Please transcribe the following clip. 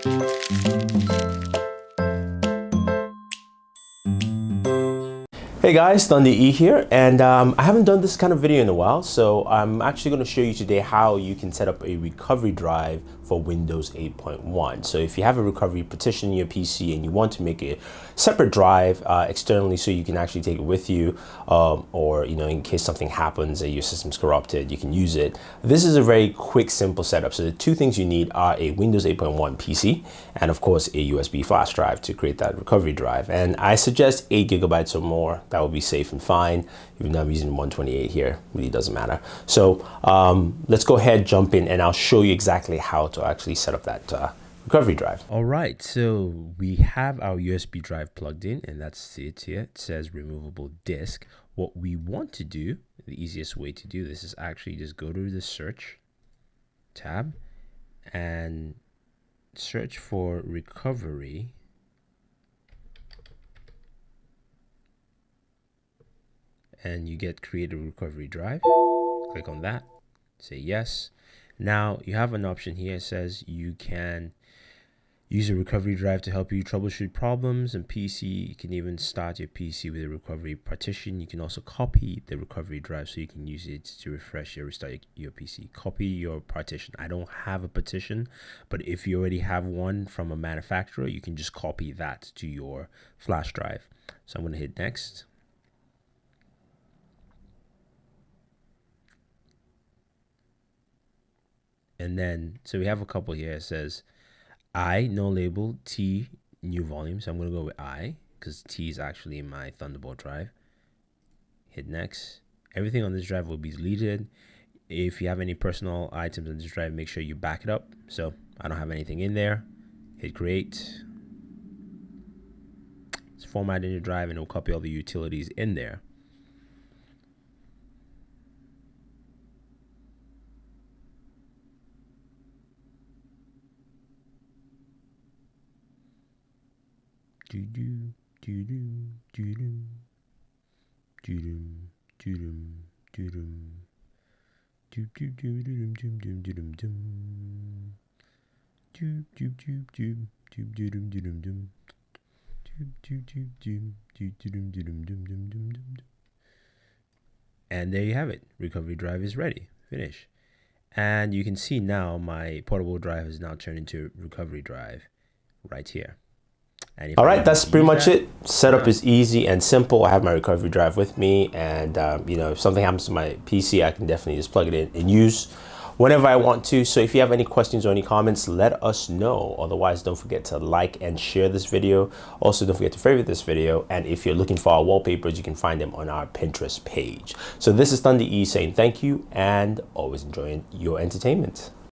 Hey guys, Thunder E here, and um, I haven't done this kind of video in a while, so I'm actually going to show you today how you can set up a recovery drive for Windows 8.1. So if you have a recovery partition in your PC and you want to make a separate drive uh, externally so you can actually take it with you, um, or you know, in case something happens and your system's corrupted, you can use it. This is a very quick, simple setup. So the two things you need are a Windows 8.1 PC and of course a USB flash drive to create that recovery drive. And I suggest eight gigabytes or more. That will be safe and fine. Even though I'm using 128 here, really doesn't matter. So um, let's go ahead, jump in, and I'll show you exactly how to actually set up that uh, recovery drive. All right, so we have our USB drive plugged in, and that's it here. It says removable disk. What we want to do, the easiest way to do this is actually just go to the search tab and search for recovery and you get create a recovery drive click on that say yes now you have an option here. It says you can use a recovery drive to help you troubleshoot problems and PC you can even start your PC with a recovery partition. You can also copy the recovery drive so you can use it to refresh or restart your PC copy your partition. I don't have a partition but if you already have one from a manufacturer you can just copy that to your flash drive. So I'm going to hit next and then so we have a couple here. It says i no label t new volume. So i'm going to go with i because t is actually in my thunderbolt drive. Hit next. Everything on this drive will be deleted. If you have any personal items on this drive make sure you back it up. So i don't have anything in there. Hit create. It's formatted in your drive and it'll copy all the utilities in there and there you have it. Recovery drive is ready. Finish. And you can see now my portable drive has now turned into recovery drive right here all right, that's pretty much that, it. Setup yeah. is easy and simple. I have my recovery drive with me, and um, you know, if something happens to my PC, I can definitely just plug it in and use whenever I want to. So if you have any questions or any comments, let us know. Otherwise, don't forget to like and share this video. Also, don't forget to favorite this video. And if you're looking for our wallpapers, you can find them on our Pinterest page. So this is Thunder E saying thank you and always enjoying your entertainment.